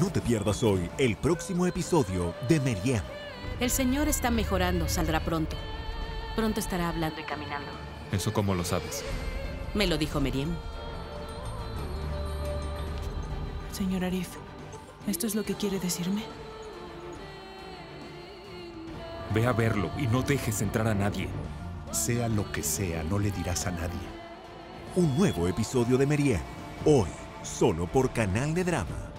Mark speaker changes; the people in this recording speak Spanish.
Speaker 1: No te pierdas hoy el próximo episodio de Meriem.
Speaker 2: El señor está mejorando, saldrá pronto. Pronto estará hablando y caminando.
Speaker 3: ¿Eso cómo lo sabes?
Speaker 2: Me lo dijo Meriem.
Speaker 4: Señor Arif, ¿esto es lo que quiere decirme?
Speaker 3: Ve a verlo y no dejes entrar a nadie.
Speaker 5: Sea lo que sea, no le dirás a nadie.
Speaker 1: Un nuevo episodio de Meriem. Hoy, solo por Canal de Drama.